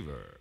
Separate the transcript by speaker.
Speaker 1: Big